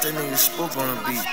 That's that nigga spook on the beat.